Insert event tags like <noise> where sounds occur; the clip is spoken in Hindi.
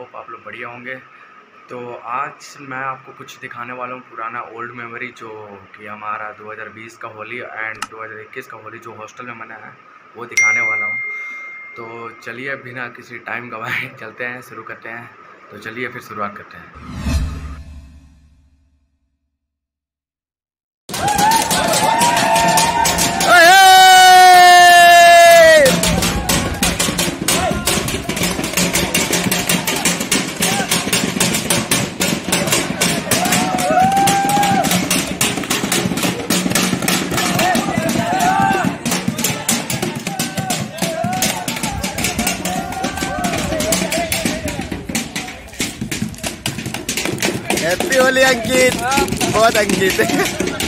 होप आप लोग बढ़िया होंगे। तो आज मैं आपको कुछ दिखाने वाला हूँ पुराना ओल्ड मेमोरी जो कि हमारा 2020 का होली एंड 2021 का होली जो हॉस्टल में मनाया है, वो दिखाने वाला हूँ। तो चलिए, बिना किसी टाइम गवाए <laughs> चलते हैं, शुरू करते हैं। तो चलिए, फिर शुरुआत करते हैं। हैप्पी अंकित बहुत अंकित